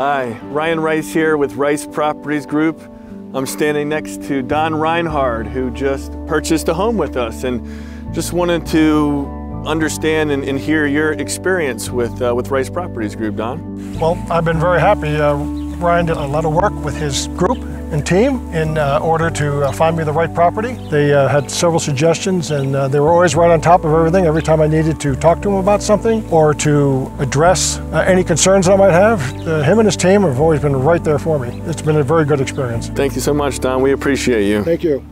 Hi, Ryan Rice here with Rice Properties Group. I'm standing next to Don Reinhard, who just purchased a home with us, and just wanted to understand and, and hear your experience with, uh, with Rice Properties Group, Don. Well, I've been very happy. Uh, Ryan did a lot of work with his group and team in uh, order to uh, find me the right property. They uh, had several suggestions and uh, they were always right on top of everything every time I needed to talk to them about something or to address uh, any concerns I might have. Uh, him and his team have always been right there for me. It's been a very good experience. Thank you so much, Don. We appreciate you. Thank you.